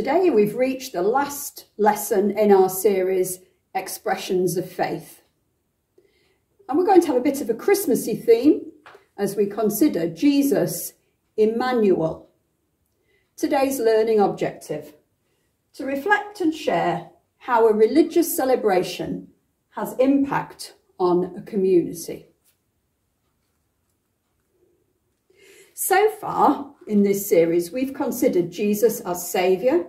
Today we've reached the last lesson in our series, Expressions of Faith. And we're going to have a bit of a Christmassy theme as we consider Jesus, Emmanuel. Today's learning objective, to reflect and share how a religious celebration has impact on a community. So far in this series, we've considered Jesus as Saviour,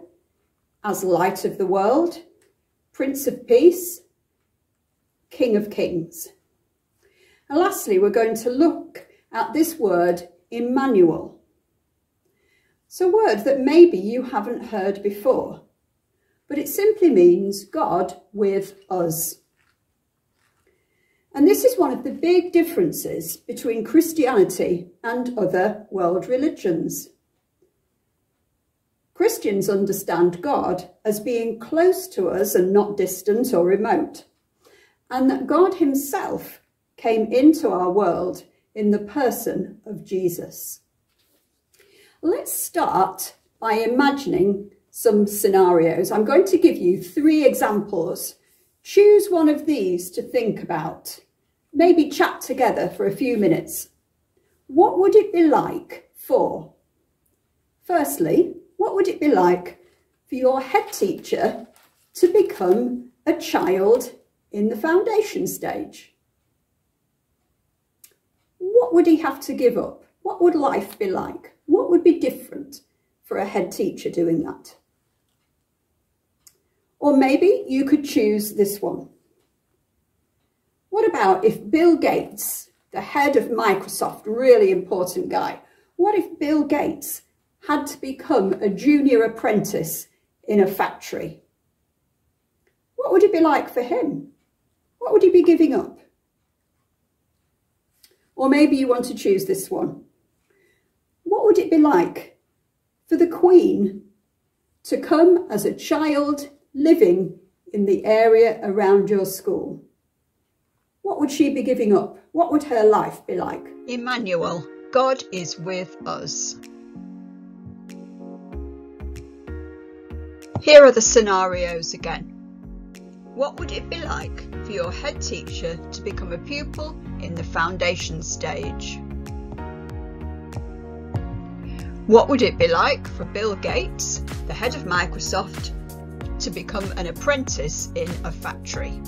as Light of the World, Prince of Peace, King of Kings. And lastly, we're going to look at this word, Emmanuel. It's a word that maybe you haven't heard before, but it simply means God with us. And this is one of the big differences between Christianity and other world religions. Christians understand God as being close to us and not distant or remote, and that God himself came into our world in the person of Jesus. Let's start by imagining some scenarios. I'm going to give you three examples Choose one of these to think about. Maybe chat together for a few minutes. What would it be like for? Firstly, what would it be like for your head teacher to become a child in the foundation stage? What would he have to give up? What would life be like? What would be different for a head teacher doing that? Or maybe you could choose this one. What about if Bill Gates, the head of Microsoft, really important guy, what if Bill Gates had to become a junior apprentice in a factory? What would it be like for him? What would he be giving up? Or maybe you want to choose this one. What would it be like for the Queen to come as a child living in the area around your school. What would she be giving up? What would her life be like? Emmanuel, God is with us. Here are the scenarios again. What would it be like for your head teacher to become a pupil in the foundation stage? What would it be like for Bill Gates, the head of Microsoft, to become an apprentice in a factory?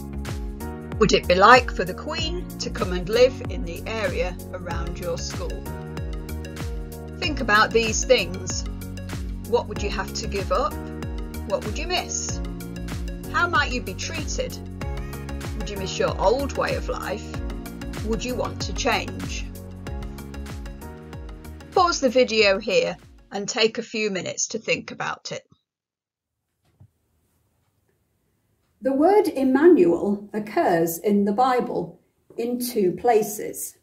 Would it be like for the Queen to come and live in the area around your school? Think about these things. What would you have to give up? What would you miss? How might you be treated? Would you miss your old way of life? Would you want to change? Pause the video here and take a few minutes to think about it. The word Emmanuel occurs in the Bible in two places.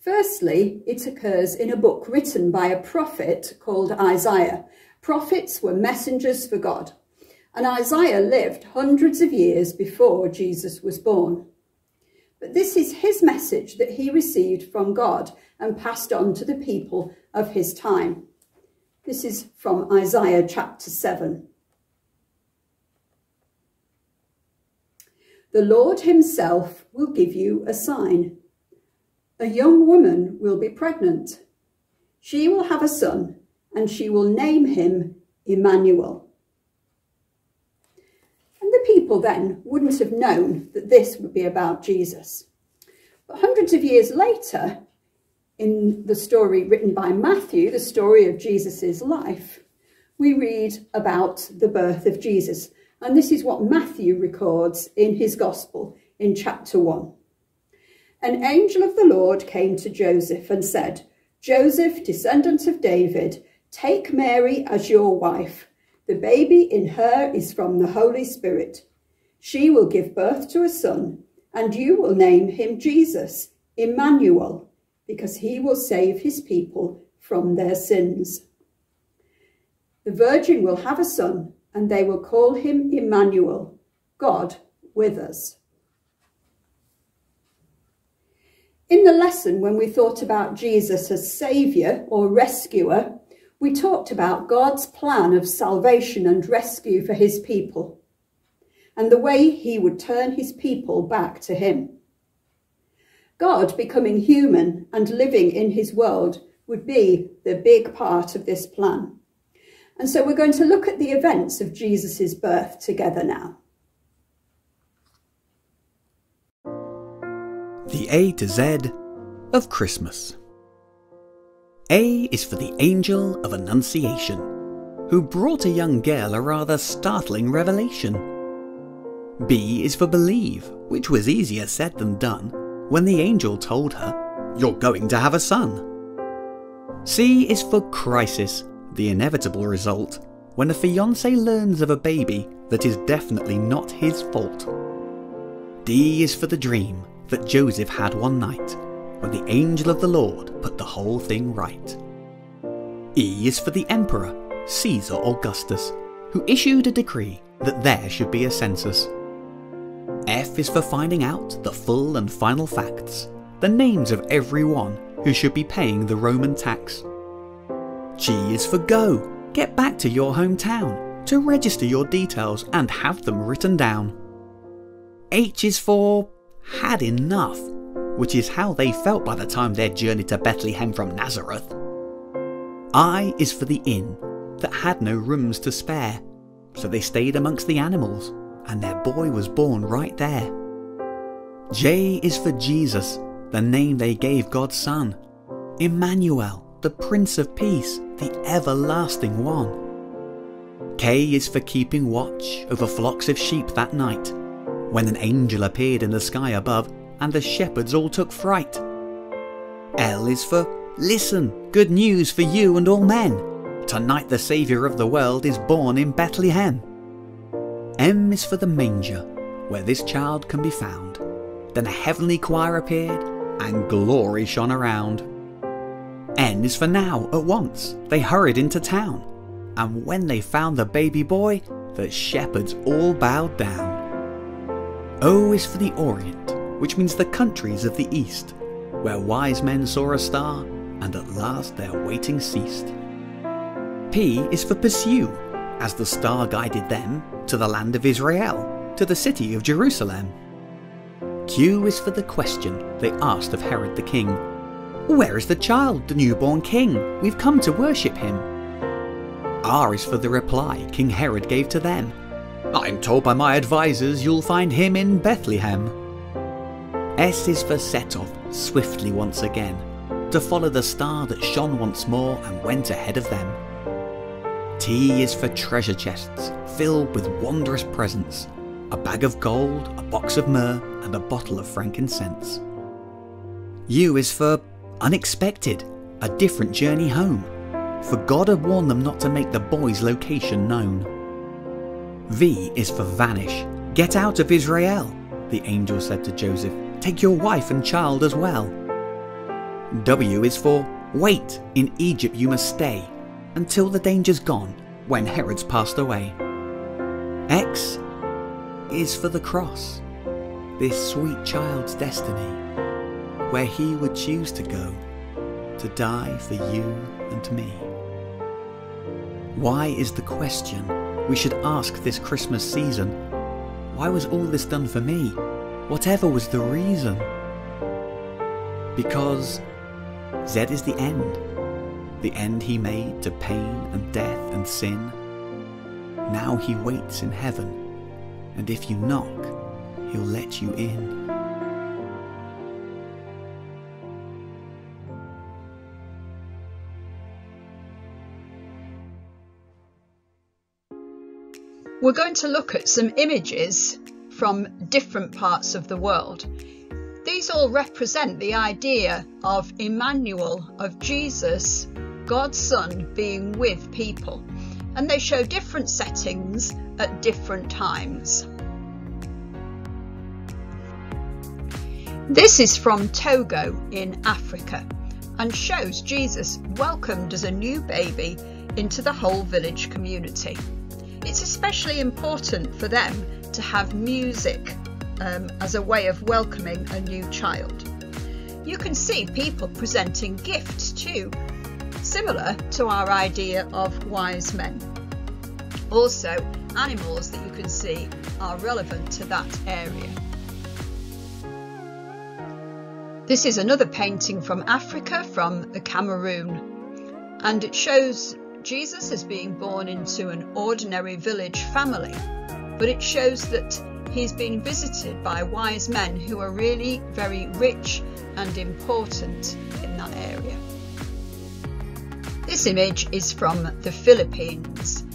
Firstly, it occurs in a book written by a prophet called Isaiah. Prophets were messengers for God, and Isaiah lived hundreds of years before Jesus was born. But this is his message that he received from God and passed on to the people of his time. This is from Isaiah chapter 7. The Lord himself will give you a sign. A young woman will be pregnant. She will have a son, and she will name him Emmanuel. And the people then wouldn't have known that this would be about Jesus. But hundreds of years later, in the story written by Matthew, the story of Jesus' life, we read about the birth of Jesus. And this is what Matthew records in his gospel in chapter 1. An angel of the Lord came to Joseph and said, Joseph, descendant of David, take Mary as your wife. The baby in her is from the Holy Spirit. She will give birth to a son, and you will name him Jesus, Emmanuel, because he will save his people from their sins. The virgin will have a son, and they will call him Emmanuel, God with us. In the lesson, when we thought about Jesus as saviour or rescuer, we talked about God's plan of salvation and rescue for his people and the way he would turn his people back to him. God becoming human and living in his world would be the big part of this plan. And so we're going to look at the events of Jesus' birth together now. The A to Z of Christmas. A is for the Angel of Annunciation, who brought a young girl a rather startling revelation. B is for Believe, which was easier said than done when the angel told her, You're going to have a son. C is for Crisis, the inevitable result when a fiance learns of a baby that is definitely not his fault. D is for the dream that Joseph had one night when the angel of the Lord put the whole thing right. E is for the Emperor, Caesar Augustus, who issued a decree that there should be a census. F is for finding out the full and final facts, the names of everyone who should be paying the Roman tax. G is for go, get back to your hometown to register your details and have them written down. H is for had enough which is how they felt by the time their journey to Bethlehem from Nazareth. I is for the inn that had no rooms to spare, so they stayed amongst the animals, and their boy was born right there. J is for Jesus, the name they gave God's Son. Emmanuel, the Prince of Peace, the everlasting one. K is for keeping watch over flocks of sheep that night, when an angel appeared in the sky above and the shepherds all took fright. L is for Listen, good news for you and all men. Tonight the Saviour of the world is born in Bethlehem. M is for the manger, where this child can be found. Then a heavenly choir appeared, and glory shone around. N is for now, at once. They hurried into town, and when they found the baby boy, the shepherds all bowed down. O is for the Orient, which means the countries of the east, where wise men saw a star, and at last their waiting ceased. P is for pursue, as the star guided them to the land of Israel, to the city of Jerusalem. Q is for the question they asked of Herod the king Where is the child, the newborn king? We've come to worship him. R is for the reply King Herod gave to them I'm told by my advisers you'll find him in Bethlehem. S is for set off swiftly once again, to follow the star that shone once more and went ahead of them. T is for treasure chests filled with wondrous presents, a bag of gold, a box of myrrh, and a bottle of frankincense. U is for unexpected, a different journey home, for God had warned them not to make the boy's location known. V is for vanish, get out of Israel, the angel said to Joseph Take your wife and child as well. W is for wait, in Egypt you must stay, until the danger's gone, when Herod's passed away. X is for the cross, this sweet child's destiny, where he would choose to go, to die for you and me. Why is the question we should ask this Christmas season? Why was all this done for me? whatever was the reason. Because Z is the end, the end he made to pain and death and sin. Now he waits in heaven, and if you knock, he'll let you in. We're going to look at some images from different parts of the world. These all represent the idea of Emmanuel, of Jesus, God's Son, being with people, and they show different settings at different times. This is from Togo in Africa and shows Jesus welcomed as a new baby into the whole village community. It's especially important for them to have music um, as a way of welcoming a new child. You can see people presenting gifts too. similar to our idea of wise men. Also, animals that you can see are relevant to that area. This is another painting from Africa, from the Cameroon, and it shows Jesus is being born into an ordinary village family, but it shows that he's been visited by wise men who are really very rich and important in that area. This image is from the Philippines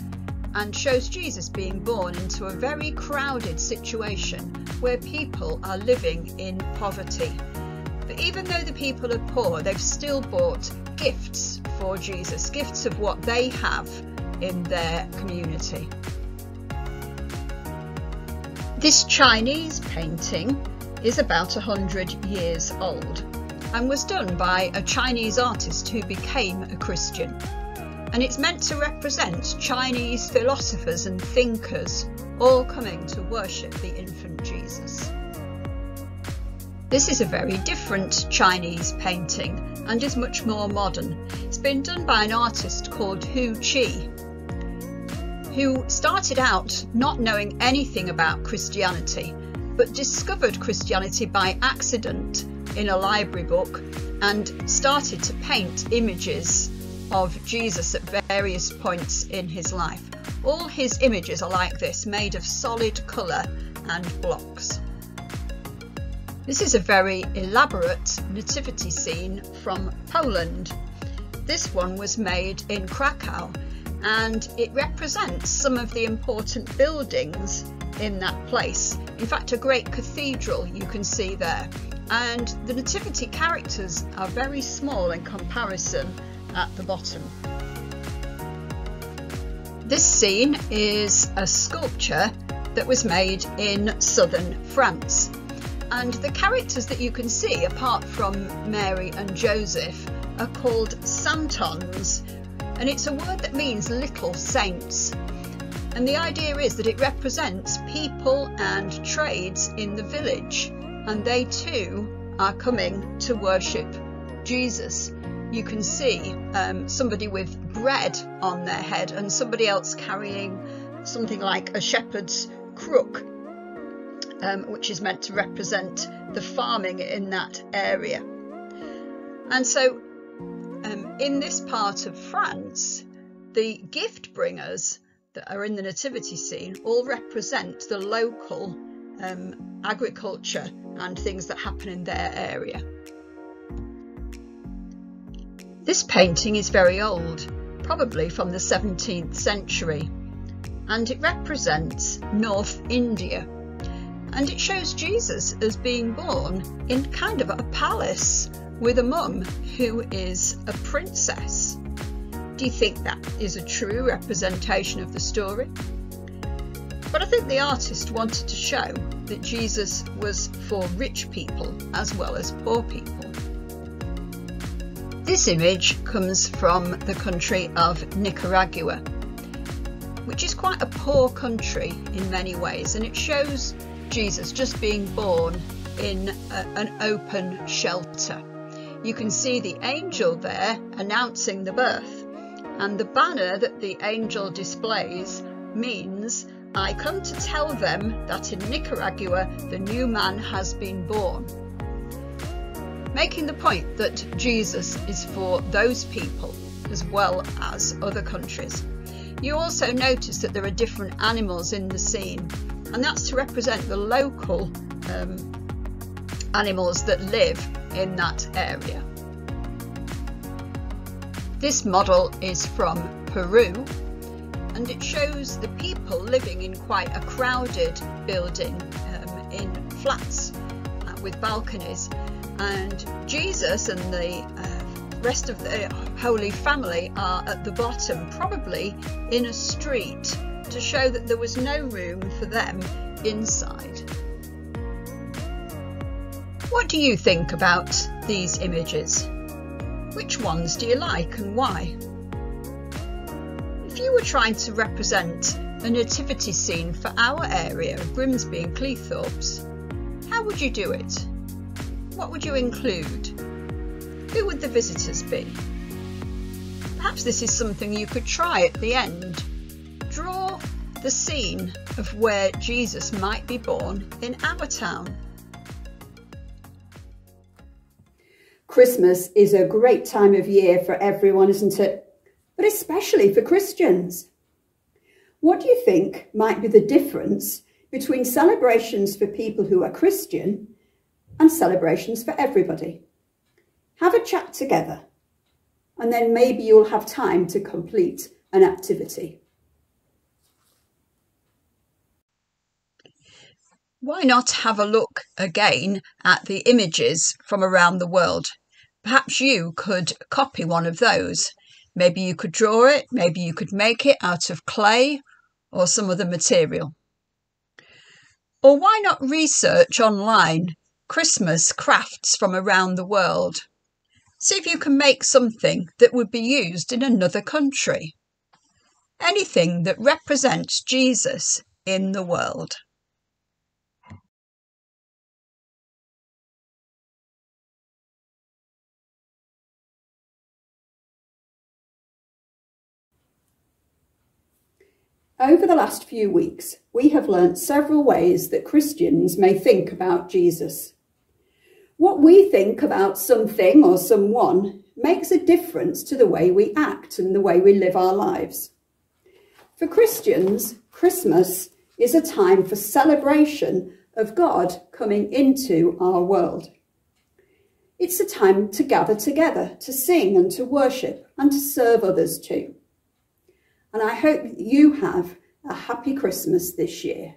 and shows Jesus being born into a very crowded situation where people are living in poverty. But even though the people are poor, they've still bought gifts for Jesus, gifts of what they have in their community. This Chinese painting is about 100 years old and was done by a Chinese artist who became a Christian. And it's meant to represent Chinese philosophers and thinkers all coming to worship the infant Jesus. This is a very different Chinese painting and is much more modern. It's been done by an artist called He Qi, who started out not knowing anything about Christianity, but discovered Christianity by accident in a library book and started to paint images of Jesus at various points in his life. All his images are like this, made of solid colour and blocks. This is a very elaborate nativity scene from Poland. This one was made in Krakow and it represents some of the important buildings in that place. In fact, a great cathedral you can see there. And the nativity characters are very small in comparison at the bottom. This scene is a sculpture that was made in southern France. And the characters that you can see, apart from Mary and Joseph, are called santons, and it's a word that means little saints. And the idea is that it represents people and trades in the village, and they too are coming to worship Jesus. You can see um, somebody with bread on their head and somebody else carrying something like a shepherd's crook, um, which is meant to represent the farming in that area. And so um, in this part of France, the gift bringers that are in the nativity scene all represent the local um, agriculture and things that happen in their area. This painting is very old, probably from the 17th century, and it represents North India. And it shows Jesus as being born in kind of a palace with a mum who is a princess. Do you think that is a true representation of the story? But I think the artist wanted to show that Jesus was for rich people as well as poor people. This image comes from the country of Nicaragua, which is quite a poor country in many ways, and it shows Jesus just being born in a, an open shelter. You can see the angel there announcing the birth, and the banner that the angel displays means I come to tell them that in Nicaragua the new man has been born. Making the point that Jesus is for those people as well as other countries. You also notice that there are different animals in the scene, and that's to represent the local um, animals that live in that area. This model is from Peru and it shows the people living in quite a crowded building um, in flats uh, with balconies and Jesus and the uh, rest of the Holy Family are at the bottom, probably in a street, to show that there was no room for them inside. What do you think about these images? Which ones do you like and why? If you were trying to represent a nativity scene for our area of Grimsby and Cleethorpes, how would you do it? What would you include? Who would the visitors be? Perhaps this is something you could try at the end. The scene of where Jesus might be born in our town. Christmas is a great time of year for everyone, isn't it? But especially for Christians. What do you think might be the difference between celebrations for people who are Christian and celebrations for everybody? Have a chat together and then maybe you'll have time to complete an activity. Why not have a look again at the images from around the world? Perhaps you could copy one of those. Maybe you could draw it, maybe you could make it out of clay or some other material. Or why not research online Christmas crafts from around the world? See if you can make something that would be used in another country. Anything that represents Jesus in the world. Over the last few weeks, we have learnt several ways that Christians may think about Jesus. What we think about something or someone makes a difference to the way we act and the way we live our lives. For Christians, Christmas is a time for celebration of God coming into our world. It's a time to gather together, to sing and to worship and to serve others too and I hope you have a happy Christmas this year.